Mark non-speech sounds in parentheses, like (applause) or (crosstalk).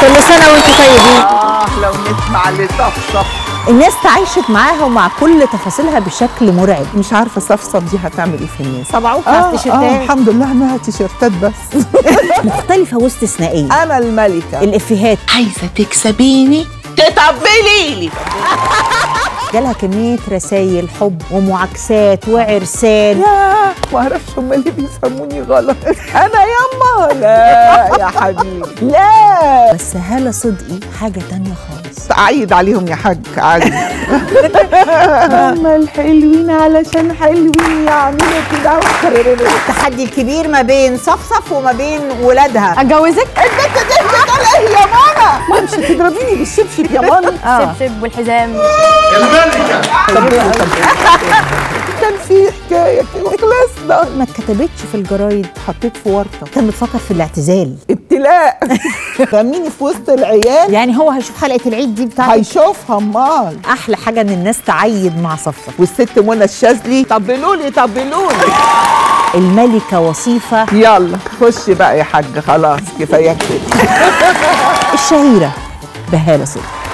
كل سنة وأنتم طيبين. آه لو نسمع لصفصف. الناس تعايشت معاها ومع كل تفاصيلها بشكل مرعب. مش عارفة صفصف دي هتعمل إيه في الناس. طبعوك على التيشيرتات. الحمد لله إنها تيشيرتات بس. (laughs) مختلفة واستثنائيه أنا الملكة. الإفيهات. عايزة تكسبيني؟ تطبلي لي جالها كمية رسائل حب ومعاكسات وعرسان. ما أعرفش هم اللي بيفهموني غلط. (laughs) أنا يما لا يا حبيبي. لا. بس هاله صدقي حاجة تانية خالص؟ أعيد عليهم يا حاج عادي (laughs) هم الحلوين علشان حلوين يعملوا كده. التحدي الكبير ما بين صفصف وما بين ولادها. أتجوزك البنت دي بتقول إيه يا ماما تضربيني بالشبشب يا ماما (laughs) شبشب والحزام. (laughs) كان في حكاية كده خلصنا ما اتكتبتش في الجرايد حطيت في ورطة. كان بتفكر في الاعتزال. ابتلاء. (laughs) رميني في وسط العيال؟ يعني هو هيشوف حلقة العيد دي بتاعتك. هيشوفها أمال. أحلى حاجة إن الناس تعيد مع صفصف. والست منى الشاذلي طبلوا لي طبلوا لي الملكة وصيفة. يلا خشي بقى يا حاج خلاص كفاية كده. الشهيرة. بهاله صدقي